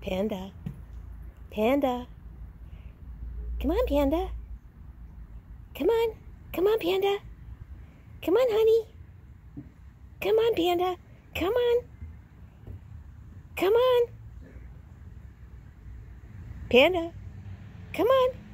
Panda. Panda. Come on, Panda. Come on. Come on, Panda. Come on, honey. Come on, Panda. Come on. Come on. Panda. Come on.